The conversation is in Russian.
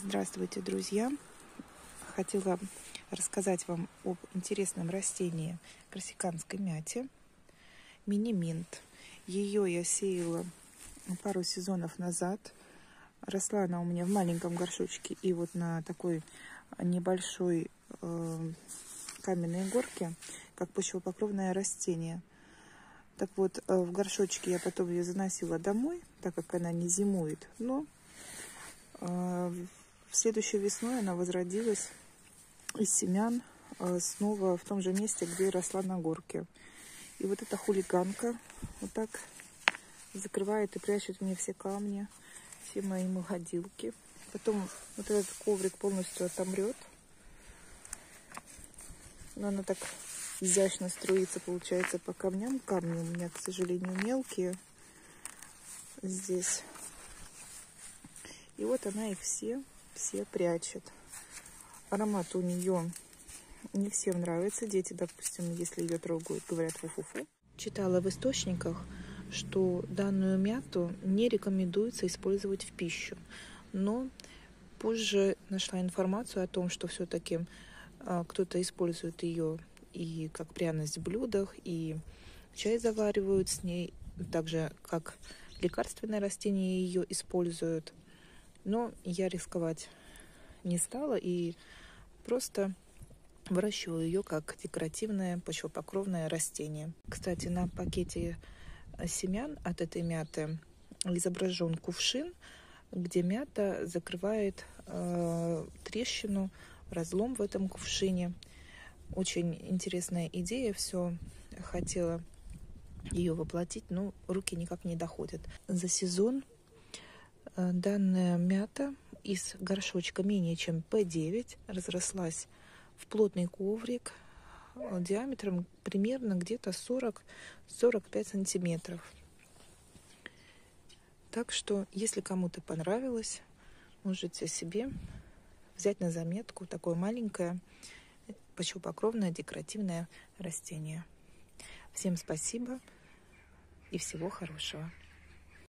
Здравствуйте, друзья! Хотела рассказать вам об интересном растении корсиканской мяти мини-минт. Ее я сеяла пару сезонов назад. Росла она у меня в маленьком горшочке и вот на такой небольшой э, каменной горке, как почвопокровное растение. Так вот, э, в горшочке я потом ее заносила домой, так как она не зимует. Но э, следующей весной она возродилась из семян э, снова в том же месте, где росла на горке. И вот эта хулиганка вот так закрывает и прячет мне все камни, все мои молодилки. Потом вот этот коврик полностью отомрет. Но она так изящно струится, получается, по камням. Камни у меня, к сожалению, мелкие здесь. И вот она их все все прячет. Аромат у нее не всем нравится. Дети, допустим, если ее трогают, говорят фу-фу-фу. Читала в источниках, что данную мяту не рекомендуется использовать в пищу. Но позже нашла информацию о том, что все-таки а, кто-то использует ее и как пряность в блюдах, и чай заваривают с ней, также как лекарственное растение ее используют. Но я рисковать не стала и просто выращиваю ее как декоративное почвопокровное растение. Кстати, на пакете семян от этой мяты изображен кувшин, где мята закрывает э, трещину, разлом в этом кувшине. Очень интересная идея, все хотела ее воплотить, но руки никак не доходят. За сезон Э, данная мята из горшочка менее чем P9 разрослась в плотный коврик э, диаметром примерно где-то 40-45 сантиметров. Так что, если кому-то понравилось, можете себе взять на заметку такое маленькое почвопокровное декоративное растение. Всем спасибо и всего хорошего.